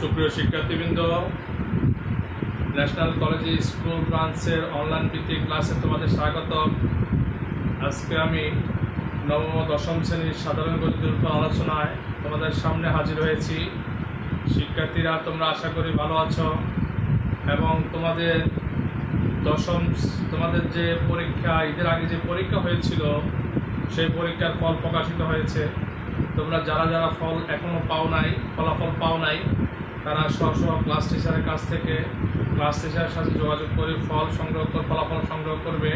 সুপ্রিয় শিক্ষার্থীবৃন্দ ন্যাশনাল কলেজে স্কুল ব্রাঞ্চের অনলাইন ভিত্তিক ক্লাসে তোমাদের স্বাগত আজকে আমি নবম দশম শ্রেণির সাধারণ গণিতের উপর আলোচনায় তোমাদের সামনে হাজির হয়েছি। শিক্ষার্থীরা, তোমরা আশা করি ভালো আছো এবং তোমাদের দশম, তোমাদের যে পরীক্ষা, ঈদের আগে যে পরীক্ষা হয়েছিল, সেই পরীক্ষার ফল প্রকাশিত হয়েছে। তোমরা যারা যারা ফল এখনও পাও নাই, ফলাফল পাও নাই, তারা সব সব ক্লাস টিচারের কাছ থেকে ক্লাস টিচারের সাথে যোগাযোগ করে ফল সংগ্রহ ফলাফল সংগ্রহ করবে।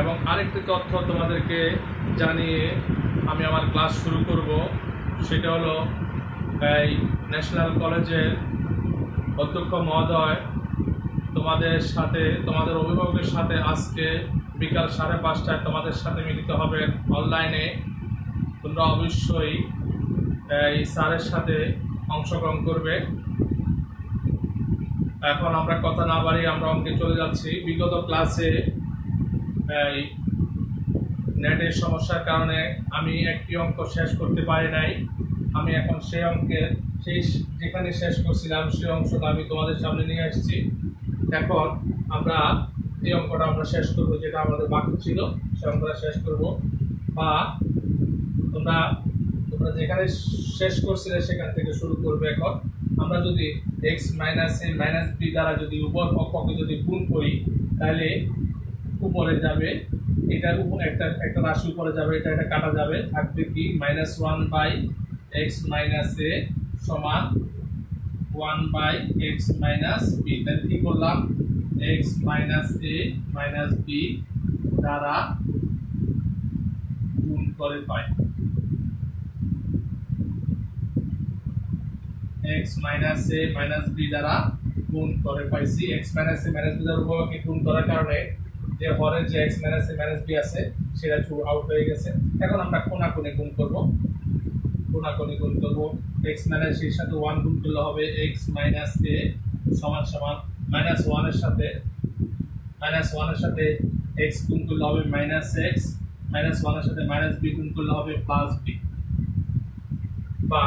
এবং আরেকটি তথ্য তোমাদেরকে জানিয়ে আমি আমার ক্লাস শুরু করব, সেটা হলো, এই ন্যাশনাল কলেজের অধ্যক্ষ মহোদয় তোমাদের সাথে, তোমাদের অভিভাবকের সাথে আজকে বিকাল সাড়ে পাঁচটায় তোমাদের সাথে মিলিত হবে অনলাইনে তোমরা অবশ্যই এই স্যারের সাথে অংশগ্রহণ করবে। এখন আমরা কথা না বাড়িয়ে আমরা অঙ্কে চলে যাচ্ছি। বিগত ক্লাসে এই নেটের সমস্যার কারণে আমি একটি অঙ্ক শেষ করতে পারি নাই। আমি এখন সেই অঙ্কের সেই যেখানে শেষ করছিলাম সেই অংশটা আমি তোমাদের সামনে নিয়ে আসছি। এখন আমরা এই অঙ্কটা আমরা শেষ করব, যেটা আমাদের বাকি ছিল সে অঙ্কটা শেষ করব। বা তোমরা তোমরা যেখানে শেষ করছিলে সেখান থেকে শুরু করবে এখন। আমরা যদি x minus a minus b দ্বারা যদি উপর পক্ষকে যদি গুণ করি, তাহলে উপরে যাবে এটা একটা একটা রাশি উপরে যাবে, এটা একটা কাটা যাবে, থাকবে কি minus one by x minus a সমান one by x minus b তাহলে কি করলাম? X minus a minus b দ্বারা গুণ করে পাই। X minus a minus b দ্বারা গুণ করে পাইছি। X minus a minus b দ্বারা উভয়কে গুণ করার কারণে যে হরের যে x minus a minus b আছে, সেটা চুর আউট হয়ে গেছে। এখন আমরা কোনা কোণে গুণ করব। কোনা কোণে গুণ করব। এক্স মাইনাস এর সাথে ওয়ান গুণ করলে হবে এক্স মাইনাস এ সমান সমান। মাইনাস ওয়ানের সাথে মাইনাস ওয়ানের সাথে এক্স গুণ করলে হবে মাইনাস এক্স মাইনাস ওয়ানের সাথে মাইনাস বি গুণ করলে হবে প্লাস বি বা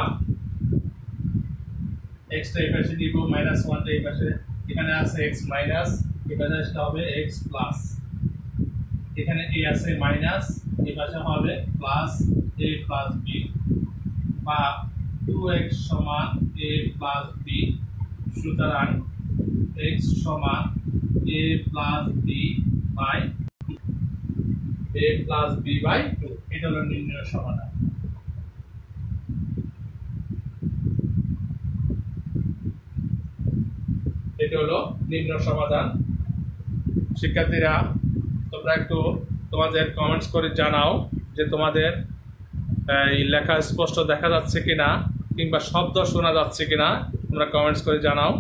এক্সটা এই পাশে দিব মাইনাস ওয়ানটা এই পাশে। এখানে আছে এক্স মাইনাস এই পাশে আসতে হবে এক্স প্লাস এখানে এ আছে মাইনাস এই পাশে হবে প্লাস এ প্লাস বি বা টু এক্স সমান এ প্লাস বি সুতরাং এক্স সমান a plus b by a plus b by two এটা হলো নির্ণয় সমাধান। এটা হলো নিম্ন সমাধান। শিক্ষার্থীরা, তোমরা একটু তোমাদের কমেন্টস করে জানাও যে তোমাদের এই লেখা স্পষ্ট দেখা যাচ্ছে কিনা, কিংবা শব্দ শোনা যাচ্ছে কিনা, তোমরা কমেন্টস করে জানাও।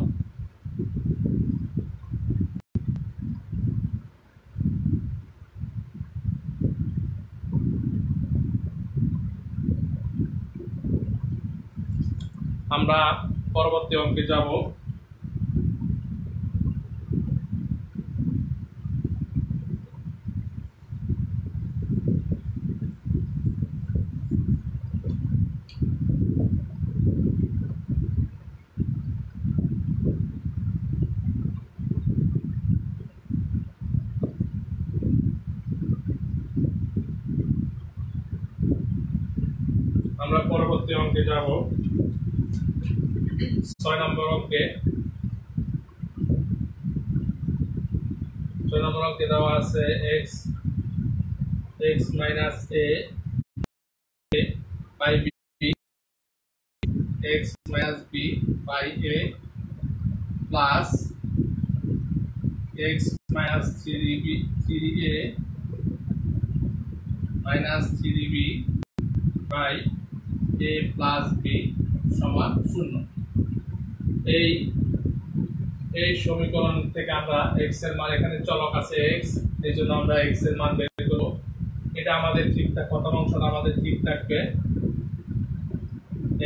আমরা পরবর্তী অঙ্কে যাব আমরা পরবর্তী অঙ্কে যাব অঙ্কে ছয় নম্বর অঙ্কে দেওয়া আছে? X x minus a by b x minus b by a plus x minus three b three a minus three b by a plus b সমান শূন্য। এই এই সমীকরণ থেকে আমরা এক্সের মান এখানে চলক আছে এক্স এই জন্য আমরা এক্সের মান বের করব। এটা আমাদের ঠিক থাক, প্রথম অংশটা আমাদের ঠিক থাকবে।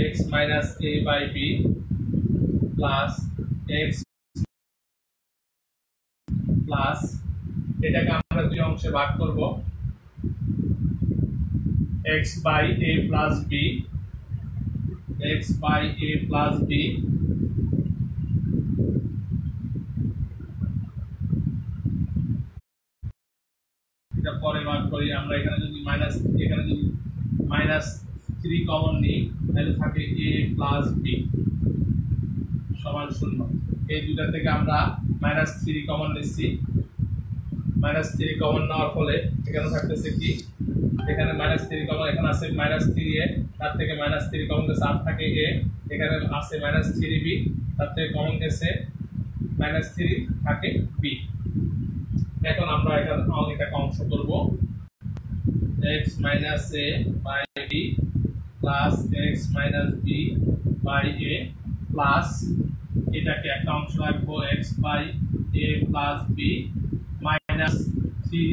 X minus a by b plus x plus এটাকে আমরা দুই অংশে ভাগ করব। x by a plus b x by a plus b এটা পরে ভাগ করি, আমরা এখানে যদি মাইনাস এখানে যদি মাইনাস থ্রি কমন নিই, তাহলে থাকে এ প্লাস বি সমান শূন্য। এই দুটা থেকে আমরা মাইনাস থ্রি কমন নিচ্ছি। মাইনাস থ্রি কমন নেওয়ার ফলে এখানে থাকতেছে কি? এখানে মাইনাস থ্রি কমন এখানে আছে মাইনাস থ্রি এ তার থেকে মাইনাস থ্রি কমন গেছে আর থাকে এ এখানে আছে মাইনাস থ্রি বি তার থেকে কমন গেছে মাইনাস থ্রি থাকে বি এখন আমরা এখানে এটাকে অংশ করব। X minus a by b plus x minus b by a plus এটাকে একটা অংশ রাখব x by a plus b minus three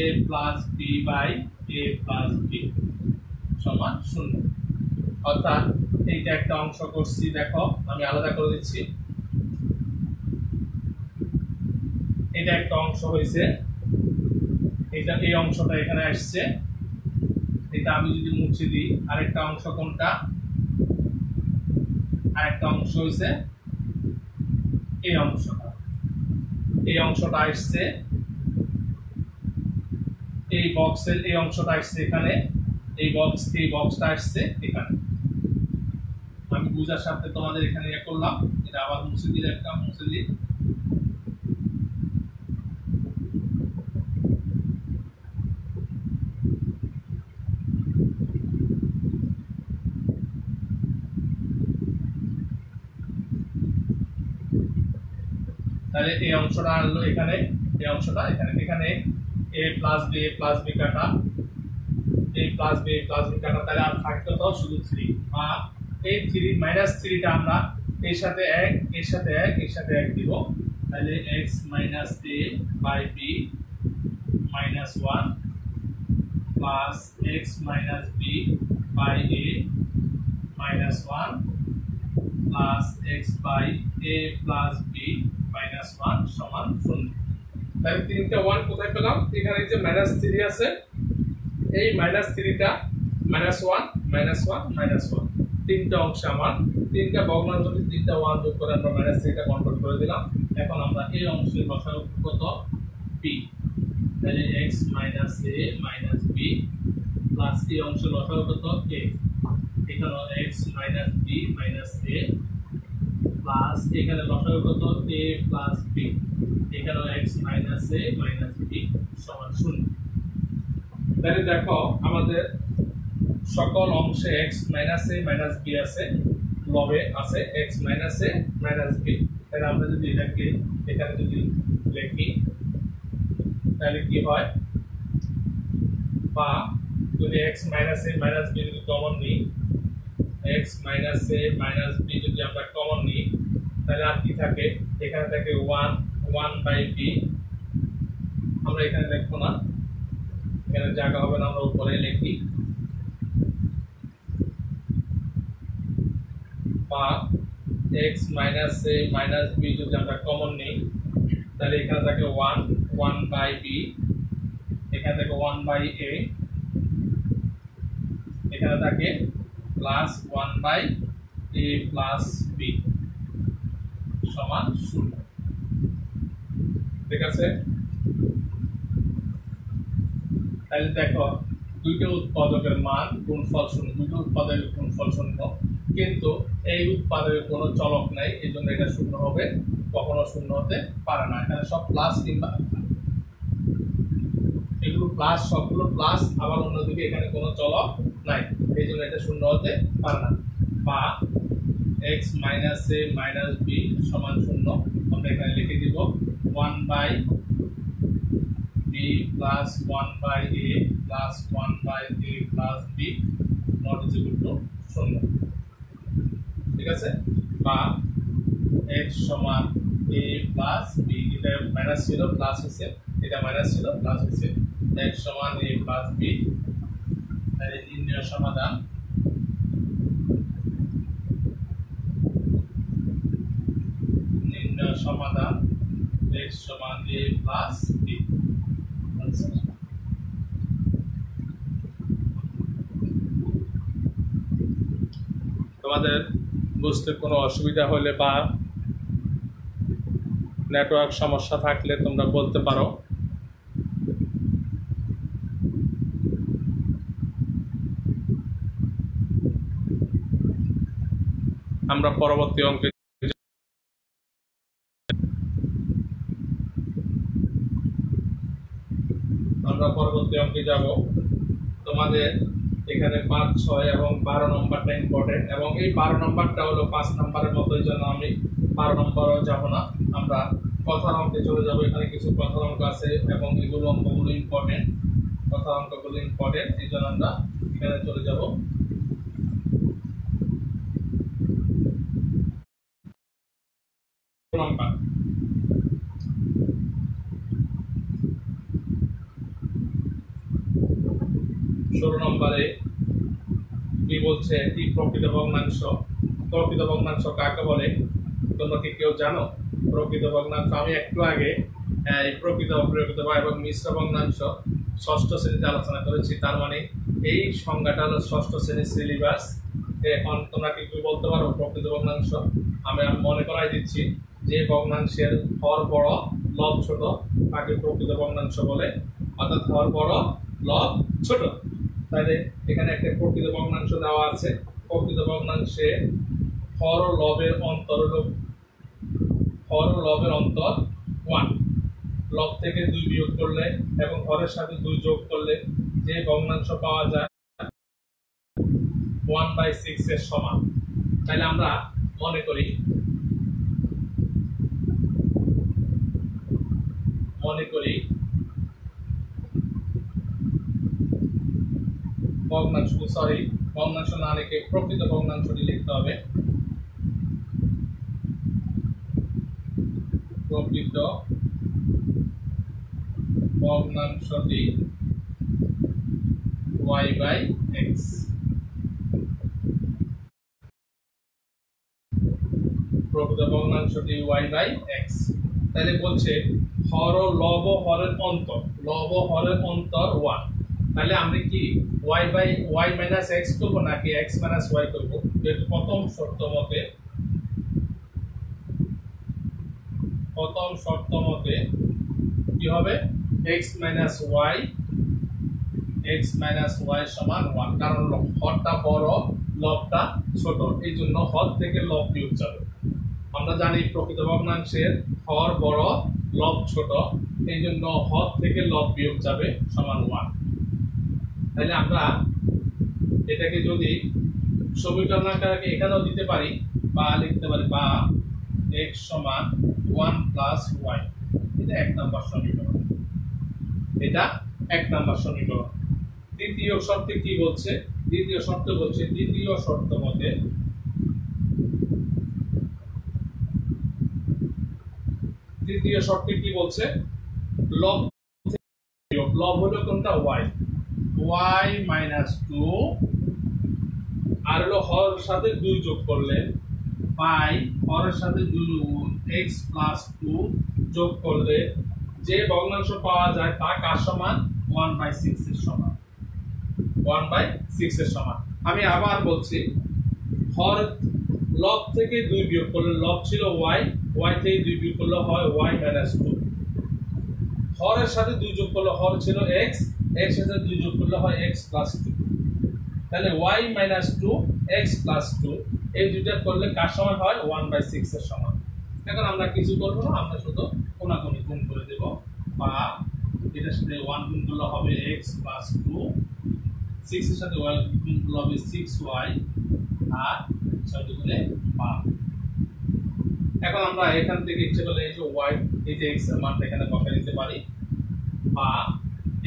a plus b by a plus b সমান শূন্য। অর্থাৎ এইটা একটা অংশ করছি, দেখো, আমি আলাদা করে দিচ্ছি। এটা একটা অংশ হয়েছে এটা এই অংশটা এখানে আসছে। এটা আমি যদি মুছে দিই, আরেকটা অংশ কোনটা? আরেকটা অংশ হয়েছে এই অংশটা। এই অংশটা আসছে, এই বক্সের এই অংশটা আসছে এখানে, এই বক্স এই বক্সটা আসছে এখানে। আমি বুঝার সাথে তোমাদের এখানে ইয়ে করলাম, এটা আবার মুছে দিলে, একটা মুছে দিই। তাহলে এই অংশটা আনলো এখানে, এই অংশটা এখানে। এখানে a plus b a plus b কাটা। A plus b a plus b কাটা, তাহলে আর থাকতো তো শুধু থ্রি বা এই থ্রি মাইনাস থ্রিটা আমরা এর সাথে এক, এর সাথে এক, এর সাথে এক দিব। তাহলে x minus a by b minus one plus x minus b by a minus one plus x by a plus b minus one সমান শূন্য। তাহলে তিনটা ওয়ান কোথায় পেলাম? এখানে যে মাইনাস থ্রি আছে, এই মাইনাস থ্রিটা minus one minus one minus one তিনটা অংশ আমার, তিনটা ভগ্নাংশ তিনটা ওয়ান যোগ করে আমরা মাইনাস থ্রিটা কন্ট্রোল করে দিলাম, এখন আমরা এই অংশের লসাগু কত? পি তাহলে x minus a minus b plus এই অংশের লসাগু কত? এ এখানে x minus b minus a plus এখানে লসাগু কত? এ প্লাস বি এখানে x minus a minus b সমান শূন্য। তাহলে দেখো, আমাদের সকল অংশে x minus a minus b আছে, লবে আছে x minus a minus b তাহলে আমরা যদি এটাকে, এখানে যদি লিখি, তাহলে কি হয়? বা যদি x minus a minus b যদি কমন নিই x minus a minus b যদি আমরা কমন নিই, তাহলে আর কি থাকে? এখানে থাকে ওয়ান ওয়ান বাই বি আমরা এখানে লিখব না। এখানে জায়গা হবে না আমরা উপরে লিখি। বা x minus a minus b যদি আমরা কমন নিই, তাহলে এখানে থাকে ওয়ান ওয়ান বাই বি এখানে থাকে ওয়ান বাই এ এখানে থাকে plus one by a plus b সমান শূন্য। ঠিক আছে? তাহলে দেখো, দুইটা উৎপাদকের মান গুণফল শূন্য, দুইটা উৎপাদকের গুণফল শূন্য, কিন্তু এই উৎপাদকের কোনো চলক নাই, এই জন্য এটা শূন্য হবে, কখনো শূন্য হতে পারে না। এখানে সব প্লাস কিংবা এগুলো প্লাস সবগুলো প্লাস আবার অন্যদিকে এখানে কোনো চলক নাই, এই জন্য এটা শূন্য হতে পারে না। বা x minus a minus b সমান শূন্য, আমরা এখানে লিখে দিব one by b plus one by a plus one by a plus b not is equal to শূন্য। ঠিক আছে? বা এক্স সমান এ প্লাস বি এটা মাইনাস ছিল প্লাস হয়েছে, এটা মাইনাস ছিল প্লাস হয়েছে। এক্স সমান এ প্লাস বি তাহলে সমাধান। নির্ণয় সমাধান, x সমান a প্লাস b তোমাদের বুঝতে কোনো অসুবিধা হলে বা নেটওয়ার্ক সমস্যা থাকলে তোমরা বলতে পারো। আমরা পরবর্তী অঙ্কে আমরা পরবর্তী অঙ্কে যাব। তোমাদের এখানে পাঁচ ছয় এবং বারো নম্বরটা ইম্পর্টেন্ট এবং এই বারো নম্বরটা হলো পাঁচ নম্বরের মতো এই জন্য আমি বারো নম্বরও যাব না। আমরা কথার অঙ্কে চলে যাব। এখানে কিছু কথার অঙ্ক আছে এবং এগুলো অঙ্কগুলো ইম্পর্টেন্ট কথার অঙ্কগুলো ইম্পর্টেন্ট এই জন্য আমরা এখানে চলে যাব। নাম্বার ষোলো নম্বরে কি বলছে? কি প্রকৃত ভগ্নাংশ? প্রকৃত ভগ্নাংশ কাকে বলে? তোমরা কি কেউ জানো? প্রকৃত ভগ্নাংশ। আমি একটু আগে এই প্রকৃত অপ্রকৃত বা এবং মিশ্র ভগ্নাংশ ষষ্ঠ শ্রেণীতে আলোচনা করেছি। তার মানে এই সংজ্ঞাটা হলো ষষ্ঠ শ্রেণির সিলেবাস এখন তোমরা কি একটু বলতে পারো প্রকৃত ভগ্নাংশ? আমি মনে করাই দিচ্ছি। যে ভগ্নাংশের হর বড়, লব ছোট, তাকে প্রকৃত ভগ্নাংশ বলে। অর্থাৎ হর বড়, লব ছোট। তাহলে এখানে একটা প্রকৃত ভগ্নাংশ দেওয়া আছে। প্রকৃত ভগ্নাংশে হর ও লবের অন্তর হর ও লবের অন্তর ওয়ান লব থেকে দুই বিয়োগ করলে এবং হরের সাথে দুই যোগ করলে যে ভগ্নাংশ পাওয়া যায় ওয়ান বাই সিক্স এর সমান। তাহলে আমরা মনে করি মনে করি। ভগ্নাংশ সরি ভগ্নাংশ না লিখে প্রকৃত ভগ্নাংশটি লিখতে হবে। প্রকৃত ভগ্নাংশটি y বাই এক্স প্রকৃত ভগ্নাংশটি y বাই এক্স তাহলে বলছে হর, লব, হরের অন্তর। লব, হরের অন্তর ওয়ান তাহলে আমরা কি y by y minus x করব নাকি x মাইনাস y করব? যেহেতু প্রথম শর্ত মতে প্রথম শর্ত মতে কি হবে? x minus y, x minus y সমান ওয়ান কারণ হরটা বড়, লবটা ছোট। এই জন্য হর থেকে লব বিয়োগ যাবে আমরা জানি প্রকৃত ভগ্নাংশের হর বড় লব ছোট, এই জন্য হর থেকে লব বিয়োগ যাবে সমান ওয়ান তাহলে আমরা এটাকে যদি সমীকরণ আকারে এখানেও দিতে পারি, বা লিখতে পারি, বা x সমান ওয়ান প্লাস ওয়াই এটা এক নম্বর সমীকরণ। এটা এক নম্বর সমীকরণ। দ্বিতীয় শর্তে কি বলছে? দ্বিতীয় শর্ত বলছে, দ্বিতীয় শর্ত মতে তৃতীয় শর্তে কি বলছে? লব লব হলো কোনটা? ওয়াই ওয়াই মাইনাস টু আর হলো হর সাথে দুই যোগ করলে বাই হরের সাথে দুই এক্স প্লাস টু যোগ করলে যে ভগ্নাংশ পাওয়া যায় তা কার সমান? ওয়ান বাই সিক্স এর সমান। ওয়ান বাই সিক্স এর সমান। আমি আবার বলছি, হর লব থেকে দুই বিয়োগ করলে লব ছিল ওয়াই ওয়াই থেকে দুই বিয়োগ করলে হয় ওয়াই মাইনাস টু হরের সাথে দুই যোগ করলে হর ছিল এক্স এক্স সাথে দুই যোগ করলে হয় এক্স প্লাস টু তাহলে y minus two x plus two এই দুইটা করলে কার সমান হয়? ওয়ান বাই সিক্স এর সমান। এখন আমরা কিছু করব না, আমরা শুধু কোনাকুনি গুণ করে দেব। বা এটার সাথে ওয়ান গুণ করলে হবে এক্স প্লাস টু সিক্স এর সাথে ওয়াই গুণ করলে হবে সিক্স ওয়াই আর ছয় পাঁচ। এখন আমরা এখান থেকে ইচ্ছে করলে এই যে ওয়াই এই যে এক্সের মানটা এখানে বসাই দিতে পারি। বা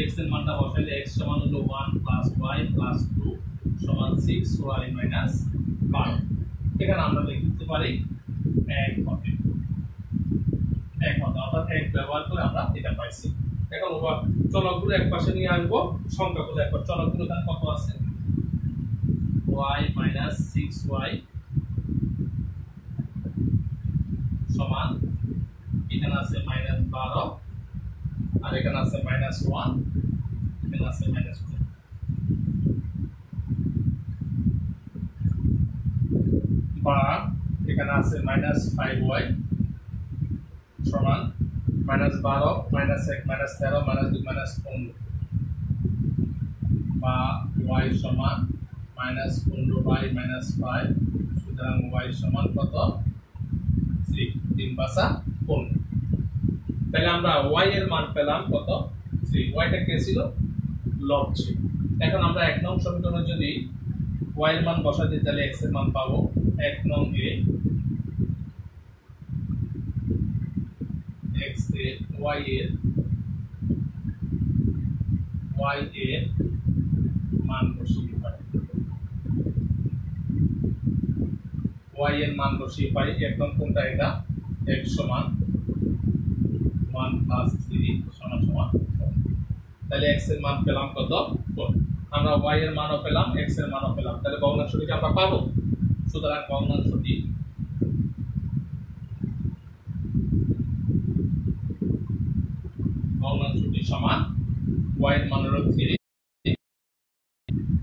এক্সের মানটা বসাইলে এক্স সমান হলো one plus y plus two সমান সিক্স ওয়াই মাইনাস ফাইভ এখানে আমরা লিখে দিতে পারি এক হবে। এক হবে, অর্থাৎ এক ব্যবহার করে আমরা এটা পাইছি। এখন চলকগুলো এক পাশে নিয়ে আসব, সংখ্যাগুলো একবার, চলকগুলো এখানে কত আছে? ওয়াই মাইনাস সিক্স ওয়াই সমান, এখানে আছে মাইনাস বারো, আর এখানে আছে মাইনাস ওয়ান এখানে আছে মাইনাস বা এখানে আছে মাইনাস ফাইভ ওয়াই সমান মাইনাস বারো মাইনাস এক মাইনাস তেরো মাইনাস দুই মাইনাস পনেরো। বা ওয়াই সমান মাইনাস পনেরো বাই মাইনাস ফাইভ সুতরাং ওয়াই সমান কত? তিন পাশা পনেরো তাহলে আমরা ওয়াই এর মান পেলাম কত? থ্রি ওয়াইটা কে ছিল? লব ছিল এখন আমরা এক নং সমীকরণে যদি ওয়াই এর মান বসা দিই, তাহলে এক্সের মান পাবো এক নং এ এক্স এ ওয়াই এর ওয়াই এর মান বসিয়ে পাই ওয়াই এর মান বসিয়ে পাই একদম কোনটা এটা? X সমান ওয়ান প্লাস থ্রি সমান সমান। তাহলে x এর মান পেলাম কত? ফোর আমরা y এর মানও পেলাম, x এর মানও পেলাম। তাহলে ভগ্নাংশটিকে আমরা পাবো? সুতরাং ভগ্নাংশটি ভগ্নাংশটি সমান y এর মান হলো থ্রি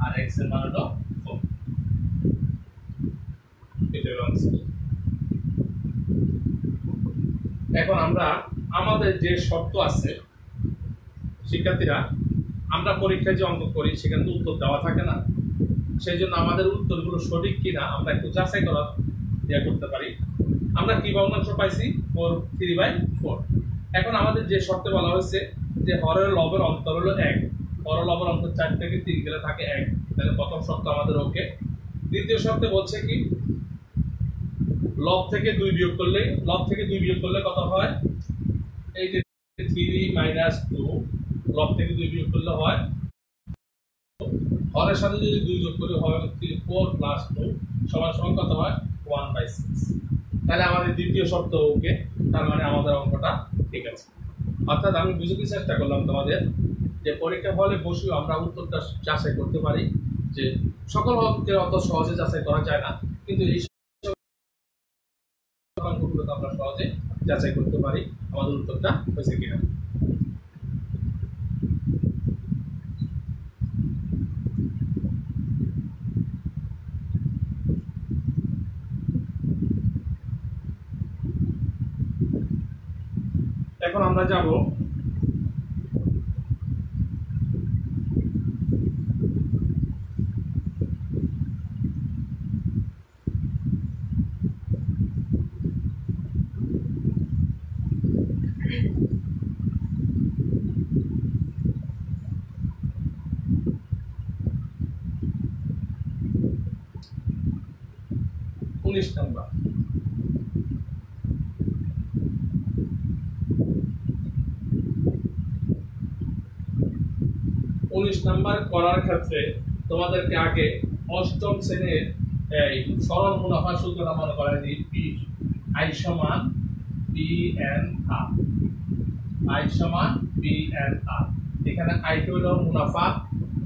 আর x এর মান হলো ফোর এটা হলো answer। এখন আমরা আমাদের যে শর্ত আছে, শিক্ষার্থীরা, আমরা পরীক্ষায় যে অঙ্ক করি, সেখানে তো উত্তর দেওয়া থাকে না। সেই জন্য আমাদের উত্তরগুলো সঠিক কিনা আমরা একটু যাচাই করার ইয়ে করতে পারি। আমরা কি ভগ্নাংশ পাইছি? Four, three by four. এখন আমাদের যে শর্তে বলা হয়েছে যে হরের লবের অন্তর হলো এক। হর লবের অন্তর চার থেকে তিন গেলে থাকে এক। তাহলে প্রথম শর্ত আমাদের ওকে। দ্বিতীয় শর্তে বলছে কি? লব থেকে দুই বিয়োগ করলে, লব থেকে দুই বিয়োগ করলে কত হয়? এই যে থ্রি মাইনাস টু লব থেকে দুই বিয়োগ করলে হয়? হরের সাথে যদি দুই যোগ করি, হয় ফোর প্লাস টু সমান সমান কত হয়? ওয়ান বাই সিক্স তাহলে আমাদের দ্বিতীয় শর্ত ওকে, তার মানে আমাদের অঙ্কটা ঠিক আছে। অর্থাৎ আমি বুঝতে চেষ্টা করলাম তোমাদের যে পরীক্ষা হলে বসেও আমরা উত্তরটা যাচাই করতে পারি যে সকল অঙ্কের অত সহজে যাচাই করা যায় না। কিন্তু এই তো আমরা সহজে যাচাই করতে পারি। আমাদের উত্তরটা হয়েছে কিনা। এখন আমরা যাব উনিশ নম্বর উনিশ নাম্বার করার ক্ষেত্রে তোমাদেরকে আগে অষ্টম শ্রেণির এই সরল মুনাফা সূত্রটা মনে করা দিই পি, আই সমান পি এন আর। আই সমান পি এন আর। এখানে আইটি হলো মুনাফা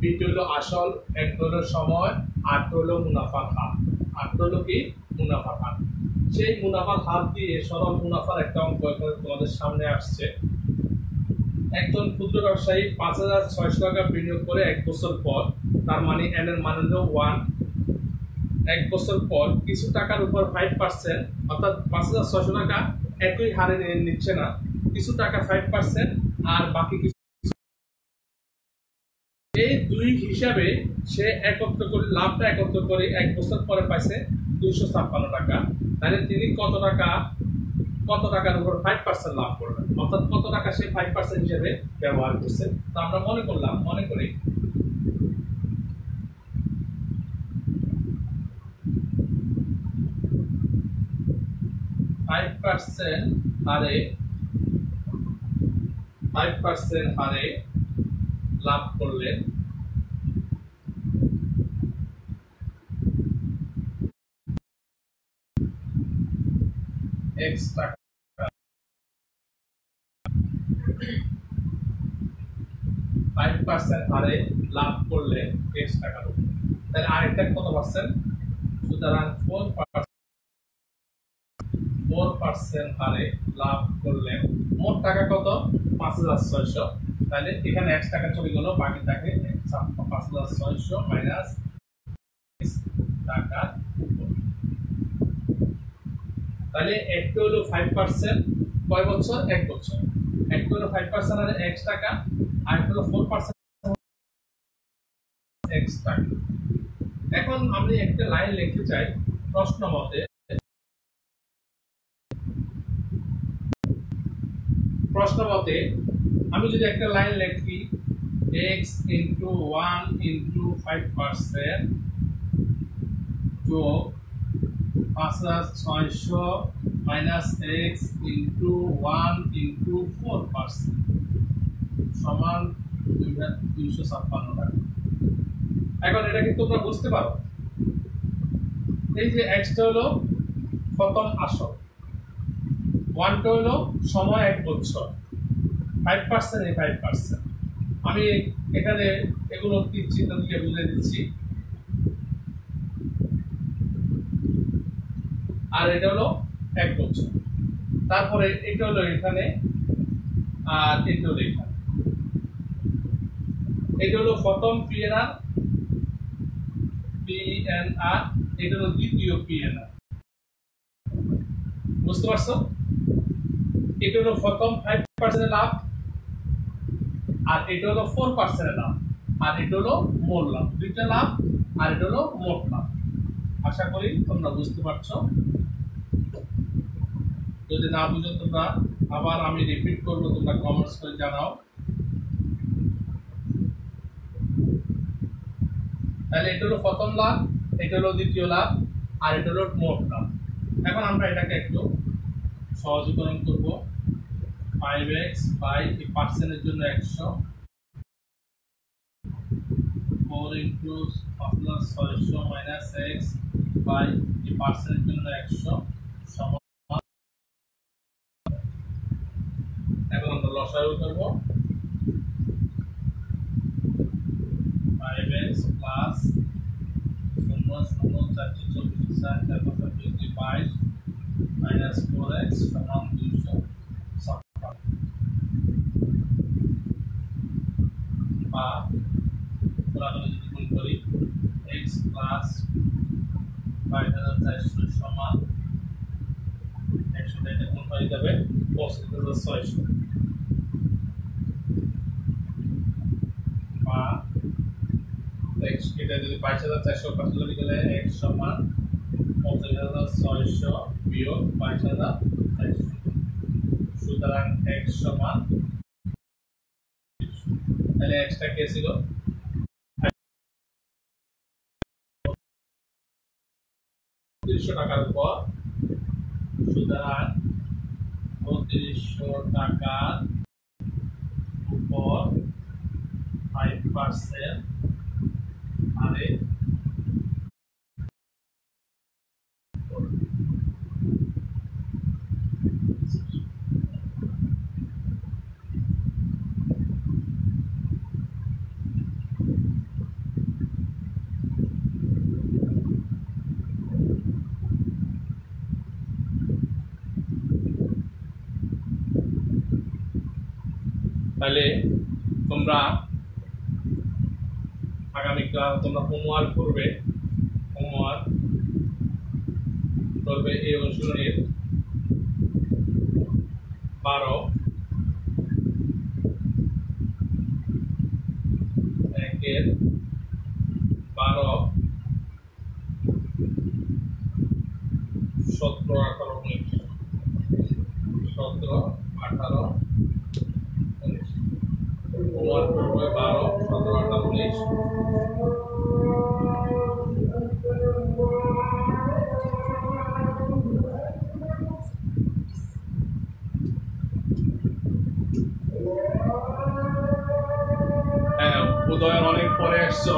বিটি হলো আসল এক হলো সময় আট হলো মুনাফার হার আট হলো কি? মুনাফার হার সেই মুনাফার হার দিয়ে সরল মুনাফার একটা অঙ্ক তোমাদের সামনে আসছে। একজন ক্ষুদ্র ব্যবসায়ী পাঁচ হাজার ছয়শো টাকা বিনিয়োগ করে এক বছর পর, তার মানে এন এর মান হলো ওয়ান এক বছর পর কিছু টাকার উপর ফাইভ পার্সেন্ট অর্থাৎ পাঁচ হাজার ছয়শো টাকা একই হারে নিচ্ছে না। কিছু টাকা ফাইভ পার্সেন্ট আর বাকি কিছু এই দুই হিসাবে সে একত্র করে, লাভটা একত্র করে এক বছর পরে পাইছে দুইশো ছাপ্পান্ন টাকা। তাহলে তিনি কত টাকা? কত টাকার উপর ফাইভ পার্সেন্ট লাভ করবেন? অর্থাৎ কত টাকা সে ফাইভ পার্সেন্ট হিসেবে ব্যবহার করছে? তো আমরা মনে করলাম, মনে করি। ফাইভ পার্সেন্ট হারে ফাইভ পার্সেন্ট হারে লাভ করলেন এক্স টাকা ফাইভ পার্সেন্ট হারে লাভ করলে এক্স টাকার উপর তাহলে আরেকটা কত পার্সেন্ট? সুতরাং ফোর ফোর পার্সেন্ট হারে লাভ করলেন মোট টাকা কত? পাঁচ হাজার ছয়শো। তাহলে এখানে এক টাকা চলে গেল, বাকি থাকে পাঁচ হাজার ছয়শো মাইনাস টাকার তাহলে একটা হলো ফাইভ পার্সেন্ট কয় বছর? এক বছর। হলো ফাইভ পার্সেন্ট আর এক্স টাকা, আর হলো ফোর পার্সেন্ট এক্স এখন আমি একটা লাইন লিখতে চাই প্রশ্ন মতে প্রশ্ন মতে আমি যদি একটা লাইন লিখি, x into one into five percent যোগ পাঁচ হাজার ছয়শো minus x into one into four percent সমান দুইশো ছাপ্পান্ন টাকা। এখন এটা কি তোমরা বুঝতে পারো? এই যে এক্সটা হলো প্রথম আসল। ওয়ানটা হলো সময় এক বছর ফাইভ পার্সেন্ট এই ফাইভ পার্সেন্ট আমি এখানে এগুলো তীর চিহ্ন দিয়ে বুঝে দিচ্ছি। আর এটা হলো এক বছর। তারপরে এটা হলো এখানে, আর এটা হলো এখানে। এটা হলো প্রথম পিএনআর পিএনআর এটা হলো দ্বিতীয় পিএনআর বুঝতে পারছ? এটা হলো প্রথম ফাইভ পার্সেন্ট লাভ, আর এটা হলো ফোর পার্সেন্ট লাভ, আর এটা হলো মোট লাভ। দুইটা লাভ, আর এটা হলো মোট লাভ। আশা করি তোমরা বুঝতে পারছ? যদি না বুঝো তোমরা, আবার আমি রিপিট করব, তোমরা কমেন্টস করে জানাও। তাহলে এটা হলো প্রথম লাভ, এটা হলো দ্বিতীয় লাভ, আর এটা হলো মোট লাভ। এখন আমরা এটাকে একটু সহজীকরণ করব। ফাইভ এক্স বাই পার্সেন্টের জন্য একশো। ফোর ইন্টু প্লাস ছয়শো মাইনাস এক্স বাই পার্সেন্টের জন্য একশো সমান এখন আমরা লসাগু করব। ফাইভ এক্স প্লাস শূন্য শূন্য চারশো চব্বিশ চার চার, পাঁচ বাইশ মাইনাস ফোর এক্স সমান দুইশো ছাপ্পান্ন। বা যদি গুণ এক্স প্লাস বাইশ হাজার চারশো সমান একশো এটা গুণ হয়ে যাবে পঁচিশ হাজার ছয়শো। বা এক্স এটা যদি বাইশ হাজার চারশো কাটাকাটি গেলে এক্স সমান পঁচিশ হাজার ছয়শো বিয়োগ বাইশ হাজার চারশো। সুতরাং সমান টাকার উপর ফাইভ পার্সেন্ট হারে তাহলে তোমরা আগামী ক্লাস তোমরা হোমওয়ার্ক করবে হোমওয়ার্ক করবে এই অনুশীলনের বারো একের বারো সতেরো আঠারো উনিশ সতেরো আঠারো উনিশ হোমওয়ার্ক করবে বারো সতেরো আঠারো উনিশ হ্যাঁ উদয়ের অনেক পরে আসছো।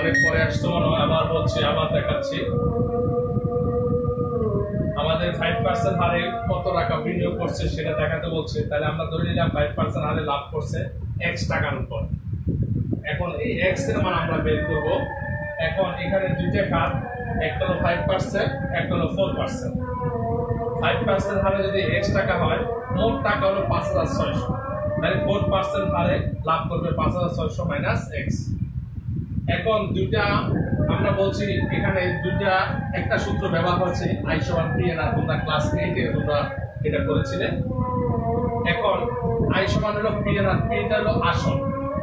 অনেক পরে আসছো মনে হয়, আবার বলছি আবার দেখাচ্ছি। আমাদের ফাইভ পার্সেন্ট হারে কত টাকা বিনিয়োগ করছে সেটা দেখাতে বলছে। তাহলে আমরা ধরে নিলাম ফাইভ পার্সেন্ট হারে লাভ করছে এক্স টাকার উপর। এক্সের মান আমরা বের করব। এখন এখানে দুইটা খাত একটা হলো ফাইভ পার্সেন্ট একটা হলো ফোর পার্সেন্ট ফাইভ পার্সেন্ট হারে যদি এক্স টাকা হয়, মোট টাকা হলো পাঁচ হাজার ছয়শো। তাহলে ফোর পার্সেন্ট হারে লাভ করবে পাঁচ হাজার ছয়শো মাইনাস এক্স এখন দুইটা আমরা বলছি, এখানে দুইটা, একটা সূত্র ব্যবহার হচ্ছে আই সমান পি তোমরা ক্লাস এইটে তোমরা এটা করেছিলে। এখন আইসমান হলো পি এন পিটা হলো আসল।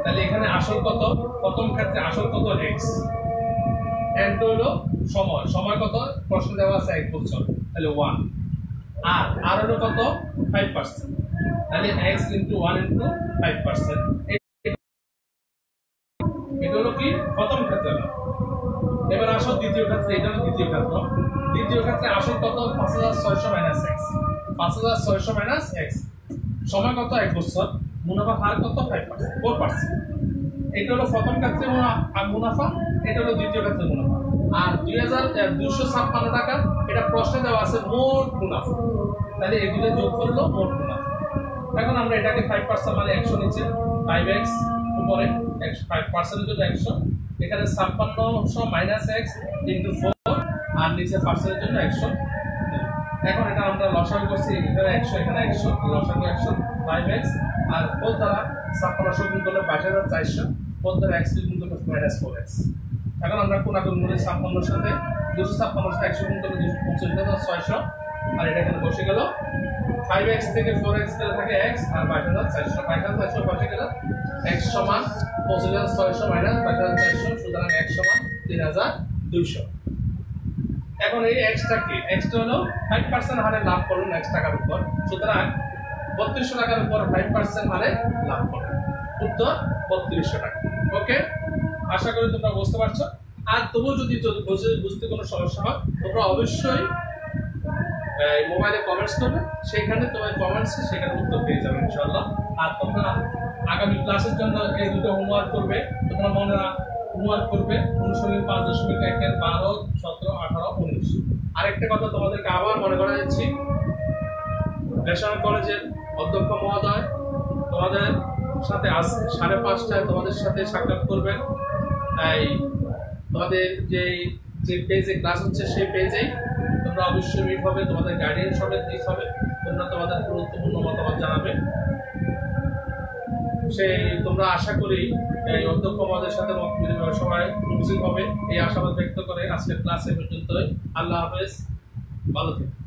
তাহলে এখানে আসল কত? প্রথম ক্ষেত্রে আসল কত? এক্স এন টু হলো সময়। সময় কত? প্রশ্ন দেওয়া আছে এক বছর। তাহলে ওয়ান আর আর হলো কত? ফাইভ পার্সেন্ট তাহলে x into one into five percent এটা হলো কি? প্রথম ক্ষেত্রে এবার আসো দ্বিতীয় ক্ষেত্রে। এটা হলো দ্বিতীয় ক্ষেত্র। দ্বিতীয় ক্ষেত্রে আসল কত? পাঁচ হাজার ছয়শো মাইনাস এক্স পাঁচ হাজার ছয়শো মাইনাস এক্স সময় কত? এক বছর। মুনাফা হার কত? ফাইভ পার্সেন্ট ফোর পার্সেন্ট এটা হলো প্রথম আর মুনাফা, এটা হলো দ্বিতীয় ক্ষেত্রে মুনাফা। আর দুই হাজার দুশো ছাপ্পান্ন টাকা, এটা প্রশ্নে দেওয়া আছে মোট মুনাফা। তাহলে এগুলো যোগ করল মোট মুনাফা। এখন আমরা এটাকে ফাইভ পার্সেন্ট মানে একশো নিচে ফাইভ এক্স উপরে, একশো ফাইভ পার্সেন্টের জন্য একশো। এখানে ছাপ্পান্নশো মাইনাস এক্স ইন্টু ফোর আর নিচে পার্সেন্টের জন্য একশো। এখন এটা আমরা লসাগু করছি, এখানে একশো এখানে একশো, লসাগু একশো ফাইভ এক্স আর দ্বারা ছাপ্পান্নশো গুণ করলে বাইশ হাজার চারশো দ্বারা এক্স গুণ করলে মাইনাস ফোর এক্স এখন আমরা কোন আগুন মনে ছাপ্পান্নর সাথে দুশো ছাপ্পান্নর সাথে একশো গুণ দুশো পঁচিশ হাজার ছয়শো, আর এটা এখানে বসে গেল। ফাইভ এক্স থেকে ফোর এক্স গেলে থাকে এক্স আর বাইশ হাজার চারশো। বাইশ হাজার চারশো বসে গেল। এক্স সমান পঁচিশ হাজার ছয়শো মাইনাস বাইশ হাজার চারশো, সুতরাং এক্স সমান তিন হাজার দুইশো। এখন এই এক্সটা কি? এক্সটা হলো ফাইভ পার্সেন্ট হারে লাভ করুন এক্স টাকার উপর। সুতরাং বত্রিশশো টাকার উপর ফাইভ পার্সেন্ট হারে লাভ করুন উত্তর বত্রিশশো টাকা। ওকে আশা করি তোমরা বুঝতে পারছ। আর তবুও যদি যদি বুঝে- বুঝতে কোনো সমস্যা হয়, তোমরা অবশ্যই মোবাইলে কমেন্টস করবে। সেখানে তোমার কমেন্টসে সেখানে উত্তর পেয়ে যাবে ইনশাল্লাহ আর তোমরা আগামী ক্লাসের জন্য এই দুটো হোমওয়ার্ক করবে। তোমরা মনে হোমওয়ার্ক করবে অনুসরণ পাঁচ দশমিক একের বারো, সতেরো, আঠারো, উনিশ। আরেকটা কথা তোমাদেরকে আবার মনে করা যাচ্ছি ন্যাশনাল কলেজের অধ্যক্ষ মহোদয়, তোমাদের সাথে আজ সাড়ে পাঁচটায় তোমাদের সাথে সাক্ষাৎ করবেন। তাই তোমাদের যে যে পেজে ক্লাস হচ্ছে সেই পেজেই তোমরা অবশ্যই মিট হবে, তোমাদের গাইডেন্স হবে দিস হবে, তোমরা তোমাদের গুরুত্বপূর্ণ মতামত জানাবে। সেই তোমরা আশা করি এই অধ্যক্ষ মহোদয়ের সাথে মত বিনিময় সবাই উপস্থিত হবে। এই আশাবাদ ব্যক্ত করে আজকের ক্লাসে পর্যন্তই। আল্লাহ হাফেজ। ভালো থেকো।